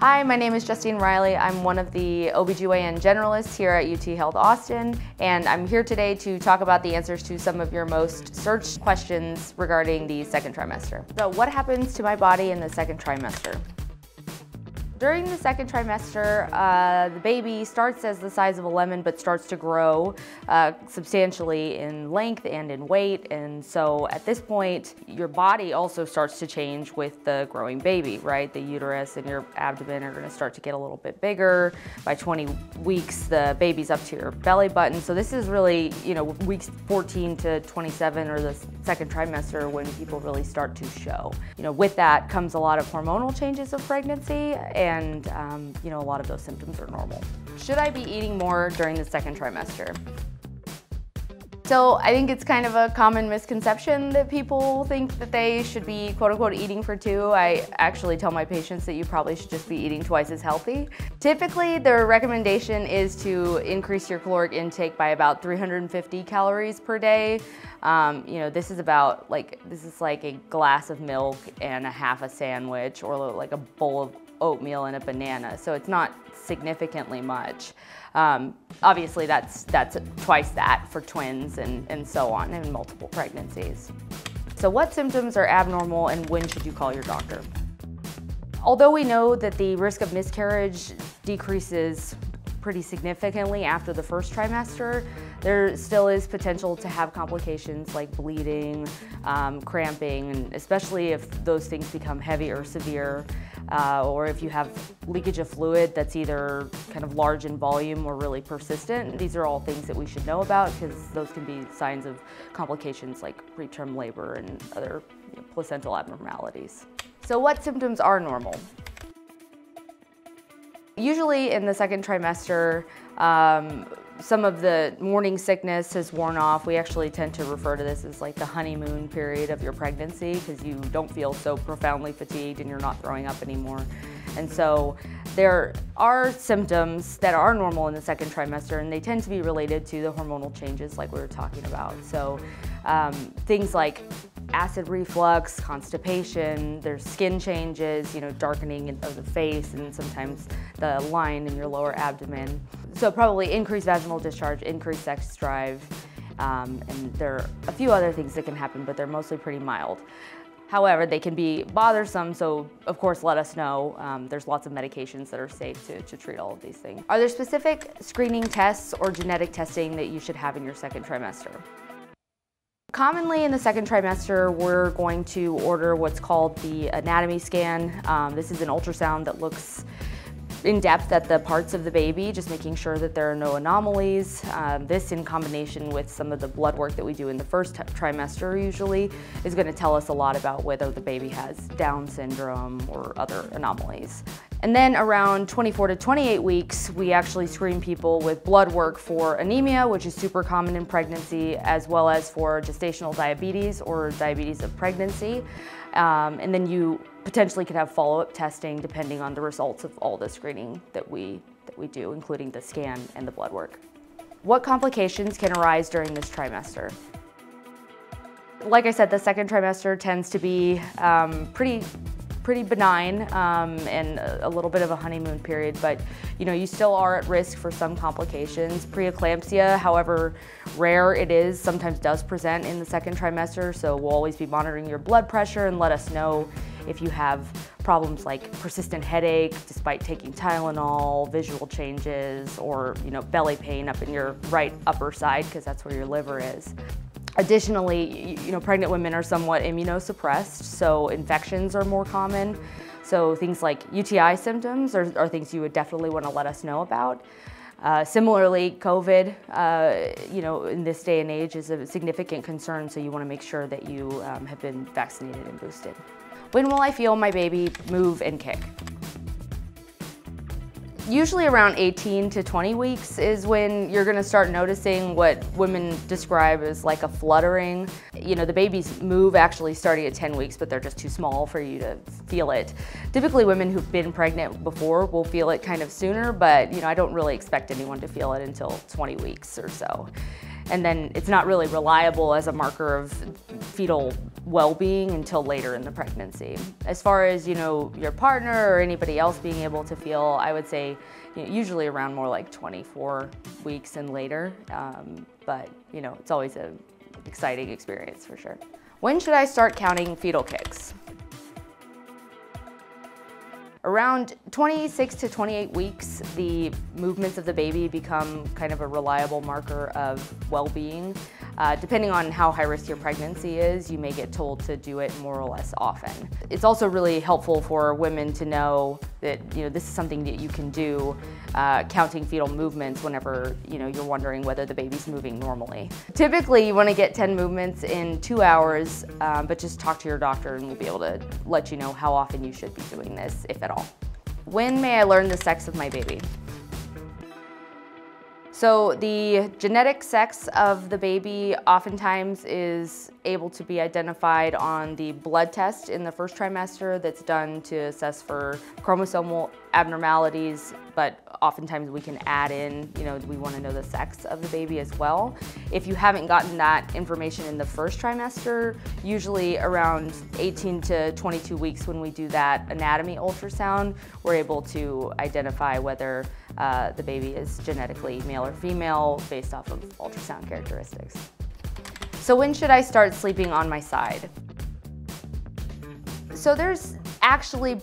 Hi, my name is Justine Reilly. I'm one of the OBGYN generalists here at UT Health Austin, and I'm here today to talk about the answers to some of your most searched questions regarding the second trimester. So what happens to my body in the second trimester? During the second trimester, uh, the baby starts as the size of a lemon but starts to grow uh, substantially in length and in weight. And so at this point, your body also starts to change with the growing baby, right? The uterus and your abdomen are gonna start to get a little bit bigger. By 20 weeks, the baby's up to your belly button. So this is really, you know, weeks 14 to 27 or the second trimester when people really start to show. You know, with that comes a lot of hormonal changes of pregnancy and um, you know, a lot of those symptoms are normal. Should I be eating more during the second trimester? So I think it's kind of a common misconception that people think that they should be quote unquote eating for two. I actually tell my patients that you probably should just be eating twice as healthy. Typically the recommendation is to increase your caloric intake by about 350 calories per day. Um, you know, this is about like, this is like a glass of milk and a half a sandwich or like a bowl of oatmeal and a banana, so it's not significantly much. Um, obviously, that's, that's twice that for twins and, and so on in multiple pregnancies. So what symptoms are abnormal and when should you call your doctor? Although we know that the risk of miscarriage decreases pretty significantly after the first trimester, there still is potential to have complications like bleeding, um, cramping, and especially if those things become heavy or severe uh, or if you have leakage of fluid that's either kind of large in volume or really persistent. These are all things that we should know about because those can be signs of complications like preterm labor and other you know, placental abnormalities. So what symptoms are normal? Usually in the second trimester, um, some of the morning sickness has worn off. We actually tend to refer to this as like the honeymoon period of your pregnancy because you don't feel so profoundly fatigued and you're not throwing up anymore. And so there are symptoms that are normal in the second trimester and they tend to be related to the hormonal changes like we were talking about. So um, things like acid reflux, constipation, there's skin changes, you know, darkening of the face and sometimes the line in your lower abdomen. So probably increased vaginal discharge, increased sex drive, um, and there are a few other things that can happen, but they're mostly pretty mild. However, they can be bothersome, so of course let us know. Um, there's lots of medications that are safe to, to treat all of these things. Are there specific screening tests or genetic testing that you should have in your second trimester? Commonly in the second trimester, we're going to order what's called the anatomy scan. Um, this is an ultrasound that looks in depth at the parts of the baby, just making sure that there are no anomalies. Um, this in combination with some of the blood work that we do in the first trimester usually is going to tell us a lot about whether the baby has Down syndrome or other anomalies. And then around 24 to 28 weeks, we actually screen people with blood work for anemia, which is super common in pregnancy, as well as for gestational diabetes or diabetes of pregnancy. Um, and then you potentially could have follow-up testing depending on the results of all the screening that we, that we do, including the scan and the blood work. What complications can arise during this trimester? Like I said, the second trimester tends to be um, pretty pretty benign um, and a little bit of a honeymoon period, but you know, you still are at risk for some complications. Preeclampsia, however rare it is, sometimes does present in the second trimester, so we'll always be monitoring your blood pressure and let us know if you have problems like persistent headache despite taking Tylenol, visual changes, or you know, belly pain up in your right upper side because that's where your liver is. Additionally, you know, pregnant women are somewhat immunosuppressed, so infections are more common. So things like UTI symptoms are, are things you would definitely want to let us know about. Uh, similarly, COVID, uh, you know, in this day and age is a significant concern, so you want to make sure that you um, have been vaccinated and boosted. When will I feel my baby move and kick? Usually around 18 to 20 weeks is when you're gonna start noticing what women describe as like a fluttering. You know, the babies move actually starting at 10 weeks, but they're just too small for you to feel it. Typically women who've been pregnant before will feel it kind of sooner, but you know, I don't really expect anyone to feel it until 20 weeks or so. and then it's not really reliable as a marker of fetal well-being until later in the pregnancy. As far as, you know, your partner or anybody else being able to feel, I would say you know, usually around more like 24 weeks and later. Um, but, you know, it's always an exciting experience for sure. When should I start counting fetal kicks? Around 26 to 28 weeks, the movements of the baby become kind of a reliable marker of well-being. Uh, depending on how high risk your pregnancy is, you may get told to do it more or less often. It's also really helpful for women to know that you know this is something that you can do, uh, counting fetal movements whenever you know you're wondering whether the baby's moving normally. Typically, you want to get 10 movements in two hours, um, but just talk to your doctor and we'll be able to let you know how often you should be doing this, if at all. When may I learn the sex of my baby? So the genetic sex of the baby oftentimes is able to be identified on the blood test in the first trimester that's done to assess for chromosomal abnormalities, but oftentimes we can add in, you know, we want to know the sex of the baby as well. If you haven't gotten that information in the first trimester, usually around 18 to 22 weeks when we do that anatomy ultrasound, we're able to identify whether uh, the baby is genetically male or female based off of ultrasound characteristics. So when should I start sleeping on my side? So there's actually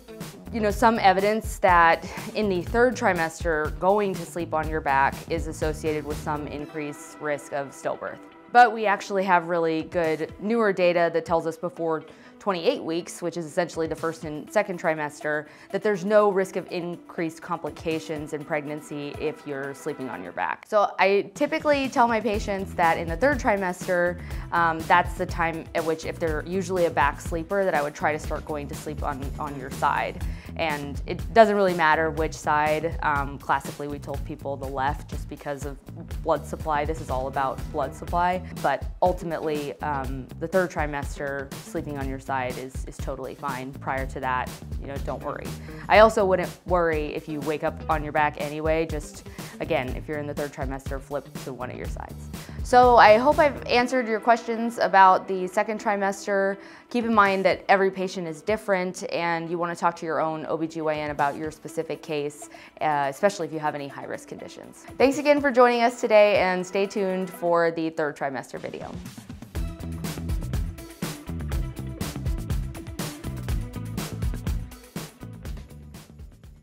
you know, some evidence that in the third trimester, going to sleep on your back is associated with some increased risk of stillbirth. But we actually have really good newer data that tells us before 28 weeks, which is essentially the first and second trimester, that there's no risk of increased complications in pregnancy if you're sleeping on your back. So I typically tell my patients that in the third trimester, um, that's the time at which if they're usually a back sleeper, that I would try to start going to sleep on, on your side. And it doesn't really matter which side. Um, classically, we told people the left just because of blood supply. This is all about blood supply. But ultimately, um, the third trimester, sleeping on your side is, is totally fine. Prior to that, you know, don't worry. I also wouldn't worry if you wake up on your back anyway. Just, again, if you're in the third trimester, flip to one of your sides. So I hope I've answered your questions about the second trimester. Keep in mind that every patient is different and you want to talk to your own OBGYN about your specific case, uh, especially if you have any high risk conditions. Thanks again for joining us today and stay tuned for the third trimester video.